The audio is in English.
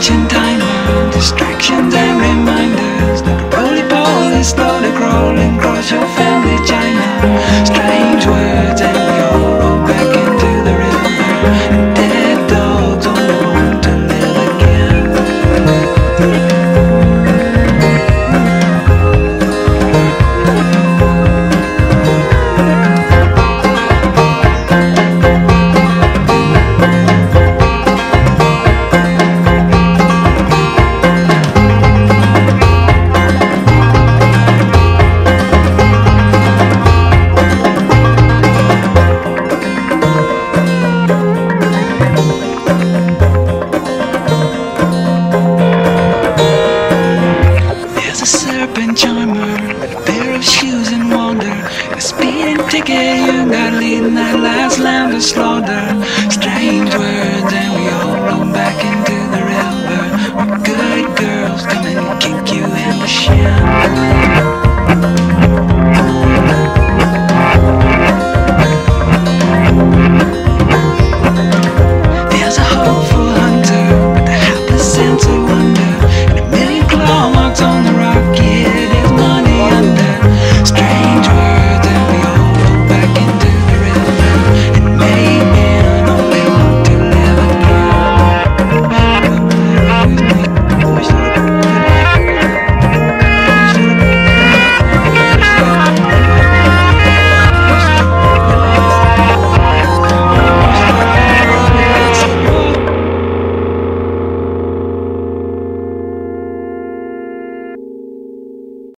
watching time distractions and reminders. Like a roly poly slowly crawling across your family china. Strange words There's a serpent charmer, a pair of shoes in wonder, a speeding ticket you got leading that last lamb to slaughter. Strange words, and we all roll back into the river. Good girls come and kick you